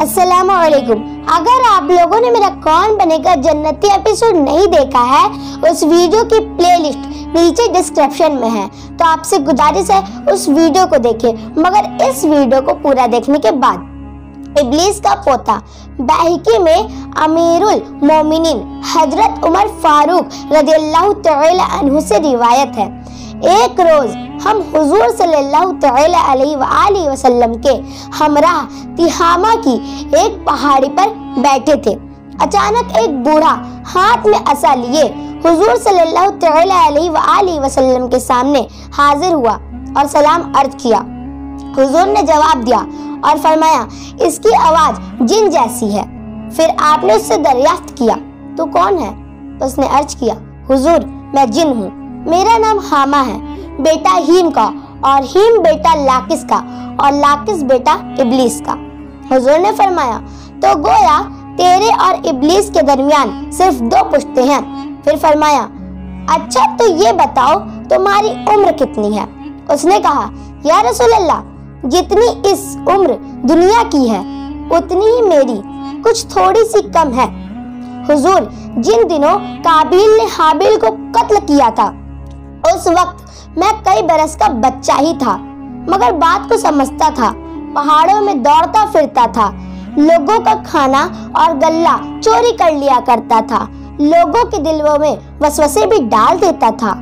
السلام علیکم۔ اگر آپ لوگوں نے میرا کون بنے گا جنتی ایپیسوڈ نہیں دیکھا ہے، اس ویڈیو کی پلے لسٹ نیچے ڈسکرپشن میں ہے۔ تو آپ سے گزارش ہے اس ویڈیو کو دیکھیں، مگر اس ویڈیو کو پورا دیکھنے کے بعد۔ ابلیس کا پوتا بحقی میں امیر المومنین حضرت عمر فاروق رضی اللہ تعالی عنہ سے روایت ہے۔ ایک روز ہم حضور صلی اللہ تعالی علیہ وآلہ وسلم کے ہمراہ تہامہ کی ایک پہاڑی پر بیٹھے تھے۔ اچانک ایک بوڑھا ہاتھ میں عصا لیے حضور صلی اللہ تعالی علیہ وآلہ وسلم کے سامنے حاضر ہوا اور سلام عرض کیا۔ حضور نے جواب دیا اور فرمایا، اس کی آواز جن جیسی ہے۔ پھر آپ نے اس سے دریافت کیا، تو کون ہے؟ اس نے عرض کیا، حضور، میں جن ہوں۔ میرا نام حامہ ہے، بیٹا ہیم کا، اور ہیم بیٹا لاکس کا، اور لاکس بیٹا ابلیس کا۔ حضور نے فرمایا، تو گویا تیرے اور ابلیس کے درمیان صرف دو پشتے ہیں۔ پھر فرمایا اچھا تو یہ بتاؤ، تمہاری عمر کتنی ہے؟ اس نے کہا، یا رسول اللہ، جتنی اس عمر دنیا کی ہے، اتنی ہی میری، کچھ تھوڑی سی کم ہے۔ حضور جن دنوں کابیل نے حابیل کو قتل کیا تھا اس وقت میں کئی برس کا بچہ ہی تھا، مگر بات کو سمجھتا تھا، پہاڑوں میں دوڑتا پھرتا تھا، لوگوں کا کھانا اور گلہ چوری کر لیا کرتا تھا، لوگوں کے دلوں میں وسوسے بھی ڈال دیتا تھا۔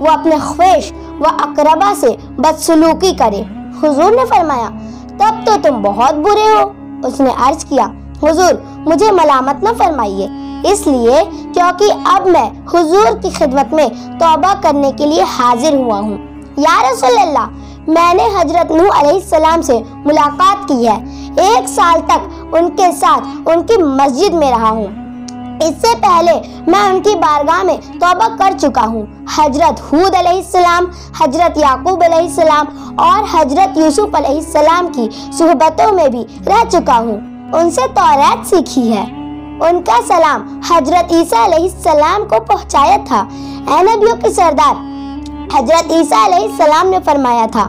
وہ اپنے خویش و اقربا سے بدسلوکی کرے۔ حضور نے فرمایا، تب تو تم بہت برے ہو۔ اس نے عرض کیا، حضور، مجھے ملامت نہ فرمائیے۔ اس لیے کیونکہ اب میں حضور کی خدمت میں توبہ کرنے کے لیے حاضر ہوا ہوں۔ یا رسول اللہ، میں نے حضرت نوح علیہ السلام سے ملاقات کی ہے۔ ایک سال تک ان کے ساتھ ان کی مسجد میں رہا ہوں۔ اس سے پہلے میں ان کی بارگاہ میں توبہ کر چکا ہوں۔ حضرت حود علیہ السلام، حضرت یعقوب علیہ السلام اور حضرت یوسف علیہ السلام کی صحبتوں میں بھی رہ چکا ہوں۔ ان سے توریت سیکھی ہے۔ ان کا سلام حضرت عیسیٰ علیہ السلام کو پہنچایا تھا۔ اے نبیوں کے سردار، حضرت عیسیٰ علیہ السلام نے فرمایا تھا،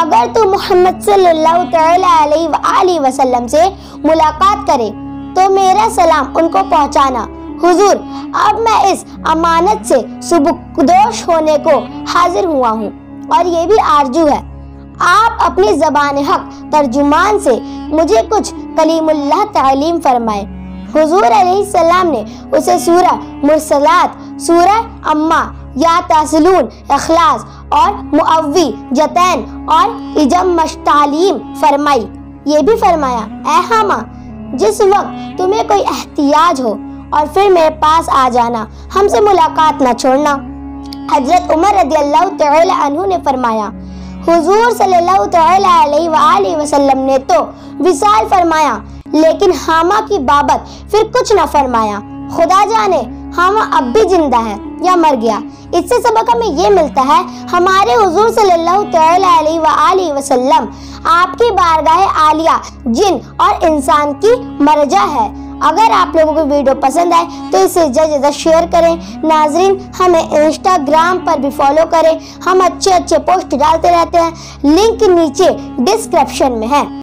اگر تو محمد صلی اللہ تعالی علیہ وآلہ وسلم سے ملاقات کرے تو میرا سلام ان کو پہنچانا۔ حضور، اب میں اس امانت سے سبکدوش ہونے کو حاضر ہوا ہوں اور یہ بھی آرجو ہے۔ آپ اپنی زبان حق ترجمان سے مجھے کچھ کلیم اللہ تعلیم فرمائے حضور علیہ السلام نے اسے سورہ مرسلات، سورہ اما یا تاسلون، اخلاص اور معوی، جتین اور اجم مشتعلیم فرمائی۔ یہ بھی فرمایا، اے حامہ، جس وقت تمہیں کوئی احتیاج ہو اور پھر میرے پاس آ جانا، ہم سے ملاقات نہ چھوڑنا۔ حضرت عمر رضی اللہ تعالی عنہ نے فرمایا، حضور صلی اللہ تعالی علیہ وآلہ وسلم نے تو وصال فرمایا لیکن حامہ کی بابت پھر کچھ نہ فرمایا۔ خدا جانے حامہ اب بھی زندہ ہے یا مر گیا۔ اس سے سبق ہمیں یہ ملتا ہے، ہمارے حضور صلی اللہ تعالی علیہ وآلہ وسلم آپ کی بارگاہ عالیہ جن اور انسان کی مرجع ہے۔ اگر آپ لوگوں کو ویڈیو پسند آئے تو اسے زیادہ شیئر کریں۔ ناظرین، ہمیں انسٹاگرام پر بھی فالو کریں۔ ہم اچھے اچھے پوسٹ ڈالتے رہتے ہیں۔ لنک نیچے ڈسکرپشن میں ہے۔